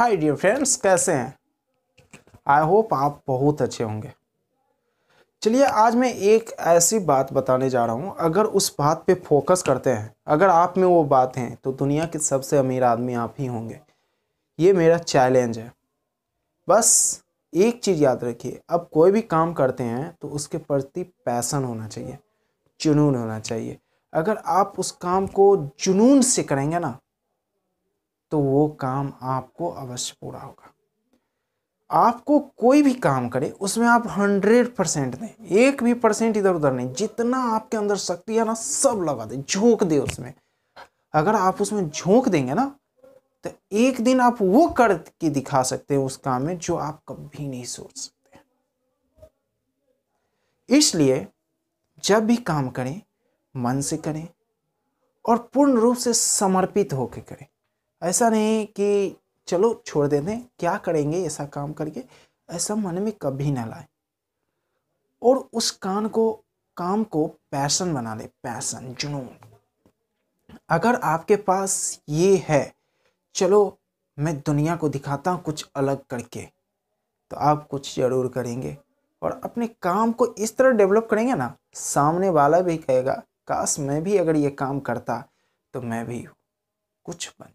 Hi dear friends कैसे हैं? I hope आप बहुत अच्छे होंगे। चलिए, आज मैं एक ऐसी बात बताने जा रहा हूँ। अगर उस बात पे फोकस करते हैं, अगर आप में वो बात हैं तो दुनिया के सबसे अमीर आदमी आप ही होंगे। ये मेरा चैलेंज है। बस एक चीज़ याद रखिए, अब कोई भी काम करते हैं तो उसके प्रति पैसन होना चाहिए, जुनून होना चाहिए। अगर आप उस काम को जुनून से करेंगे ना तो वो काम आपको अवश्य पूरा होगा। आपको कोई भी काम करे, उसमें आप हंड्रेड परसेंट दें। एक भी परसेंट इधर उधर नहीं, जितना आपके अंदर शक्ति है ना, सब लगा दे, झोंक दे उसमें। अगर आप उसमें झोंक देंगे ना तो एक दिन आप वो कर के दिखा सकते हैं उस काम में जो आप कभी नहीं सोच सकते इसलिए जब भी काम करें, मन से करें और पूर्ण रूप से समर्पित होकर करें। ऐसा नहीं कि चलो छोड़ देते हैं क्या करेंगे ऐसा काम करके? ऐसा मन में कभी ना लाए। और उस कान को, काम को पैशन बना ले, पैशन, जुनून। अगर आपके पास ये है, चलो मैं दुनिया को दिखाता हूँ कुछ अलग करके तो आप कुछ ज़रूर करेंगे। और अपने काम को इस तरह डेवलप करेंगे ना, सामने वाला भी कहेगा, काश मैं भी अगर ये काम करता तो मैं भी कुछ बन